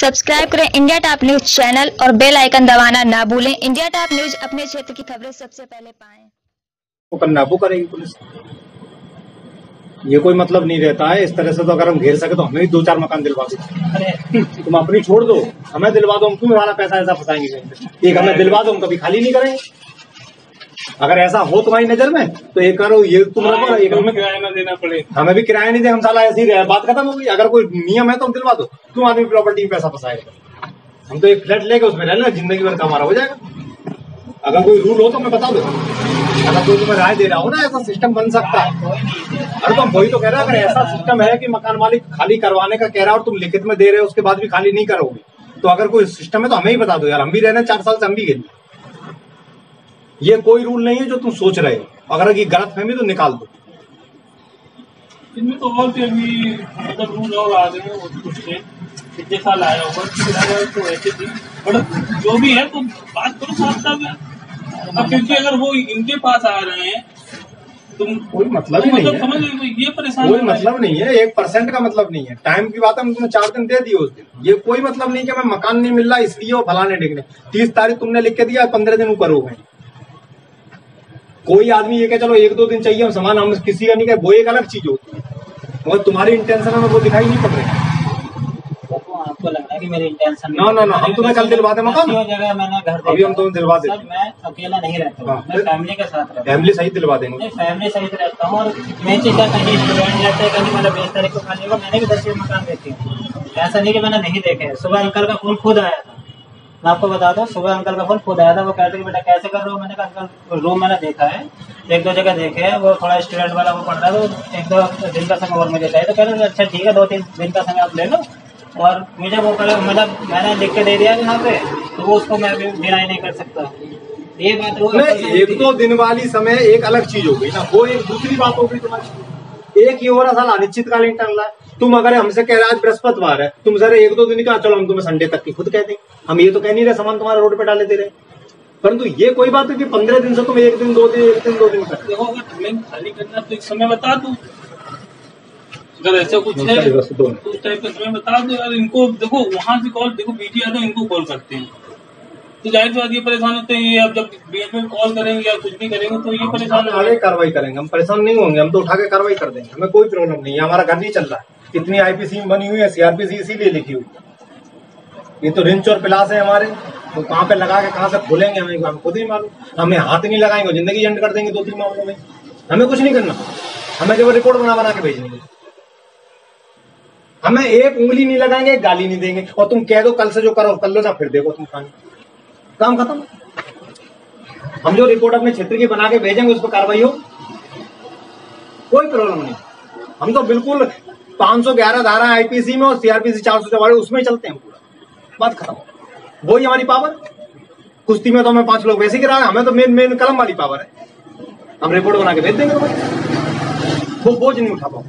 Subscribe करें India top news channel और bell icon दबाना ना भूलें। इंडिया टॉप न्यूज़ अपने क्षेत्र की खबरें सबसे पहले पाएँ। नाबू करेगी पुलिस। ये कोई मतलब नहीं रहता है। इस तरह से तो अगर हम घेर सके तो हमें भी दो चार मकान दिलवा दो। तुम अपनी छोड़ दो। हमें दिलवा दो हम क्यों हमारा पैसा ऐसा फंसाएँगे। एक हमें दिलवा दो हम कभी खाली नहीं करेंगे अगर ऐसा हो तुम्हारी नज़र में तो एक करो ये तुम रखो एक हमें हमें किराया ना देना पड़े। हमें भी किराया नहीं दे हम साला ऐसे ही रहे। बात खत्म हो गई। अगर कोई नियम है तो हम दिलवा दो। क्यों आदमी प्रॉपर्टी में पैसा फंसाएगा हम तो एक फ्लैट लेके उसमें रह लेना ज़िंदगी भर का हमारा हो जाएगा। अगर कोई रूल हो तो मैं बता दो। अगर कोई तुम्हें राय दे रहा हो ना ऐसा सिस्टम बन सकता है। अरे तो हम वही तो कह रहे हैं अगर ऐसा सिस्टम है कि मकान मालिक खाली करवाने का कह रहा है और तुम लिखित में दे रहे हो उसके बाद भी खाली नहीं करोगे तो अगर कोई सिस्टम है तो हमें ही बता दो यार। हम भी रह रहे हैं चार साल से हम भी गए ये कोई रूल नहीं है जो तुम सोच रहे हो। अगर ये गलत फहमी तो निकाल दो। इनमें तो और भी अभी मतलब रूल और आ गए हैं तो कुछ कितने साल आया होगा तो ऐसे थी बट जो भी है तो बात करो साफ़ यार अब क्योंकि अगर वो इनके पास आ रहे हैं तुम कोई मतलब ही नहीं मतलब है। समझ ये परेशान कोई। मतलब नहीं है। एक परसेंट का मतलब नहीं है। टाइम की बात है हम तुम्हें चार दिन दे दिए उस दिन। ये कोई मतलब नहीं कि मैं मकान नहीं मिल रहा इसलिए वो फलाने डिगने तीस तारीख तुमने लिख के दिया पंद्रह दिन ऊपर हो गए। कोई आदमी ये कहे चलो एक दो दिन चाहिए हम सामान हम किसी का नहीं कहे वो एक अलग चीज़ होती है। मगर तुम्हारी इंटेंशन में वो दिखाई नहीं पड़ रही आपको लग रहा है कि मेरी इंटेंशन ना, ना, ना, हम तुम्हें कल दिलवा दें मकान। जगह मैंने घर अभी हम तुम्हें दिलवा मैं अकेला नहीं रहता हाँ, हूँ मैं फैमिली के साथ रहता फैमिली सही दिलवा देंगे। फैमिली सहित रहता हूँ और मेन चीज़ कहीं स्टूडेंट रहते हैं कहीं मतलब बीस तारीख को खाली होगा मैंने भी दस मकान देखी हूँ। ऐसा नहीं कि मैंने नहीं देखे। सुबह अंकल का फ़ोन खुद आया था। मैं आपको बता दूँ सुबह अंकल का फ़ोन खुद आया था, वो कहते कि बेटा, कैसे कर रहे हो? मैंने कहा, अंकल रूम मैंने देखा है, एक दो जगह देखे हैं, वो थोड़ा स्टूडेंट वाला वो पढ़ रहा है तो एक दो दिन का समय और मुझे चाहिए। तो कह रहे अच्छा ठीक है, दो तीन दिन का समय आप ले लो। और मुझे वो करे मतलब मैंने लिख के दे दिया यहाँ पे तो वो उसको मैं डिनाई नहीं कर सकता। ये बात वो एक दो दिन वाली समय एक अलग चीज़ हो गई ना, वो एक दूसरी बात हो गई तुम्हारी। एक ये हो रहा साल अनिश्चितकालीन टल रहा है तुम अगर हमसे कह रहे आज बृहस्पतिवार है तुम जरा एक दो दिन का चलो हम तुम्हें संडे तक की खुद कह दें हम ये तो कह नहीं रहे सामान तुम्हारे रोड पे डाले दे रहे परंतु ये कोई बात है कि पंद्रह दिन से तुम एक दिन दो दिन एक दिन दो दिन कर देखो अगर तुम्हें खाली करना तो एक समय बता दू। अगर ऐसा कुछ है तो उस टाइप का समय बता दो। इनको देखो वहाँ से कॉल देखो बीटी आता है इनको कॉल करते हैं। तो ज़ाहिर सी बात ये परेशान होते हैं अब जब बीच में कॉल करेंगे या कुछ भी करेंगे तो ये परेशान आगे कार्रवाई करेंगे हम परेशान नहीं होंगे हम तो उठा के कार्रवाई कर देंगे हमें कोई प्रॉब्लम नहीं है हमारा घर नहीं चल रहा है। इतनी आईपीसी बनी हुई है सीआरपीसी इसीलिए लिखी हुई है। ये तो रिंच और पिलास है हमारे तो कहाँ पे लगा के कहाँ से खोलेंगे हमें हम खुद ही मालूम। हमें हाथ नहीं लगाएँगे ज़िंदगी एंड कर देंगे दो तीन मामलों में। हमें कुछ नहीं करना। हमें केवल रिपोर्ट बना बना के भेजनी है। हमें एक उंगली नहीं लगाएँगे गाली नहीं देंगे। और तुम कह दो कल से जो करो कर लो ना फिर देखो तुम खाने। काम खत्म। हम जो रिपोर्ट अपने क्षेत्र की बना के भेजेंगे, उस पर कार्रवाई हो। कोई प्रॉब्लम नहीं। हम तो बिल्कुल 511 धारा आईपीसी में और सीआरपीसी चार सौ चौवालीस, उसमें चलते हैं पूरा। बात खत्म वही हमारी पावर कुश्ती में तो हमें पाँच लोग वैसे गिरा हमें तो मेन मेन कलम वाली पावर है। हम रिपोर्ट बना के भेज देंगे। वो बोझ नहीं उठा पाओ